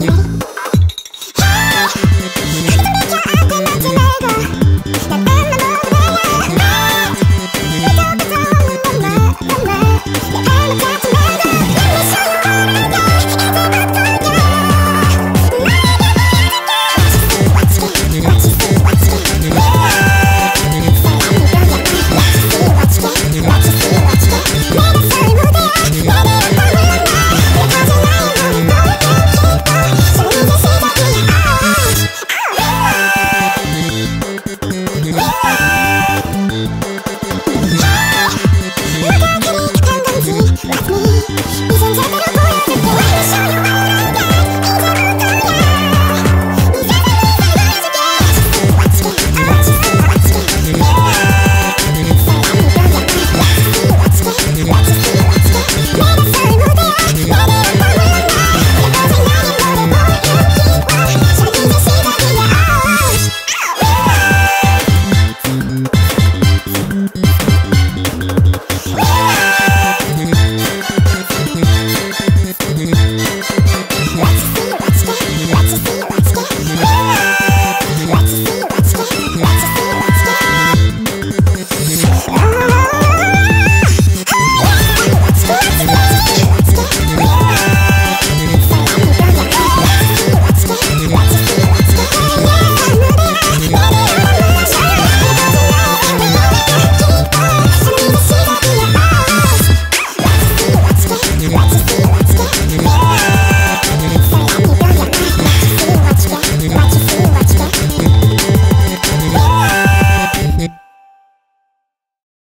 你沈んじゃったらぼや